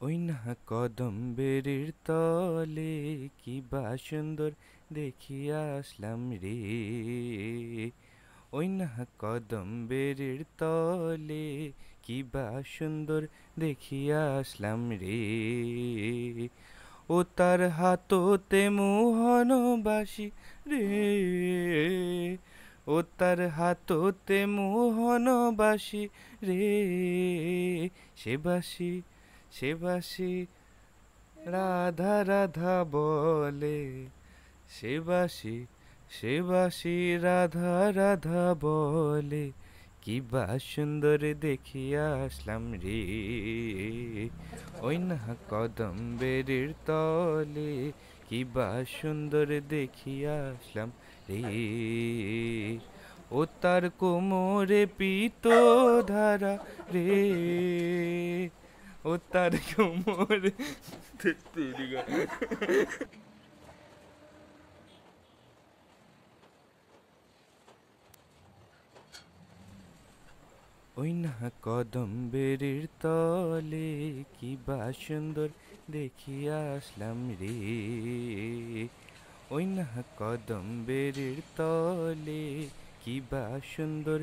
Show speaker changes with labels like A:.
A: ওই না কদম বেরির তলে কি বা সুন্দর দেখিয়া আসলাম রে। ওই না কদম বেরির তলে কি বা সুন্দর দেখিয়া আসলাম রে। ও তার হাততে মোহন বাসি রে। ও তার হাততে মোহন বাসি রে। সে বাসি সে রাধা রাধা বলে। সে বাসি রাধা রাধা বলে। কি বা সুন্দর দেখিয়া আসলাম রে। ওই না কদম বেরির তলে কি বা সুন্দর দেখিয়া আসলাম রে। ও তার কোমরে পিত ধারা রে। ও তার কোমরে তেরি গা। ওই না কদম বেরির তলে কি বা সুন্দর দেখিয়া আসলাম রে ওই না কদম বেরির তলে কি বা সুন্দর